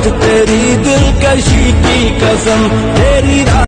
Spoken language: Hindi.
तेरी दिलकशी की कसम तेरी